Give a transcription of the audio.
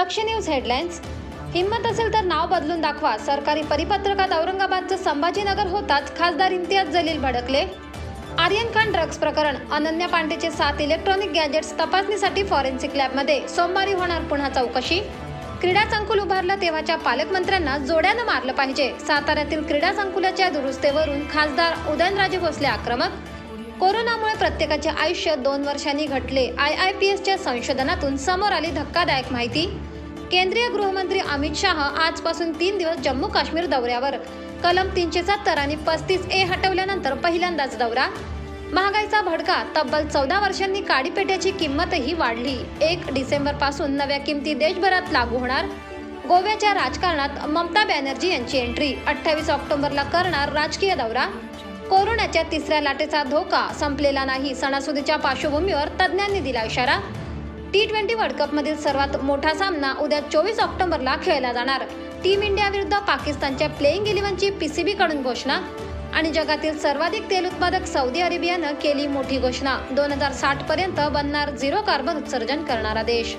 दक्ष news headlines हिंमत असेल तर नाव बदलून दाखवा. सरकारी परिपत्रकात औरंगाबादचं संभाजीनगर होताच खासदार इम्तियाज जलील भडकले. आर्यन खान ड्रग्ज प्रकरण अनन्या पांडेचे सात इलेक्ट्रॉनिक गॅजेट्स तपासणीसाठी फॉरेन्सिक लॅबमध्ये. सोमवारी होणार पुन्हा चौकशी. क्रीडा संकुल उभारलं तेव्हाच्या पालकमंत्र्यांना जोड्यानं मारलं पाहिजे. साताऱ्यातील क्रीडा संकुलाच्या दुरुस्तीवरून खासदार उदयनराजे भोसले आक्रमक कोरोनामुळे प्रत्येकाचे आयुष्य दोन वर्षांनी घटले. आय आय पी एसच्या संशोधनातून समोर आली धक्कादायक माहिती. केंद्रीय गृहमंत्री अमित शाह आजपासून तीन दिवस जम्मू काश्मीर दौऱ्यावर. कलम तीनशे सत्तर आणि पस्तीस ए हटवल्यानंतर पहिल्यांदाच दौरा. महागाईचा भडका तब्बल चौदा वर्षांनी काडीपेट्याची किंमतही वाढली. एक डिसेंबरपासून नव्या किमती देशभरात लागू होणार. गोव्याच्या राजकारणात ममता बॅनर्जी यांची एंट्री. अठ्ठावीस ऑक्टोबरला करणार राजकीय दौरा. कोरोनाच्या तिसऱ्या लाटेचा धोका संपलेला नाही. सणासुदीच्या पार्श्वभूमीवर तज्ज्ञांनी दिला इशारा. टी ट्वेंटी वर्ल्ड कपमधील सर्वात मोठा सामना उद्या चोवीस ऑक्टोबरला खेळला जाणार. टीम इंडिया विरुद्ध पाकिस्तानच्या प्लेईंग इलेव्हनची पीसीबी कडून घोषणा. आणि जगातील सर्वाधिक तेल उत्पादक सौदी अरेबियानं केली मोठी घोषणा. दोन हजार साठ पर्यंत बनणार झिरो कार्बन उत्सर्जन करणारा देश.